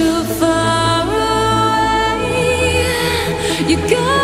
too far away. You got.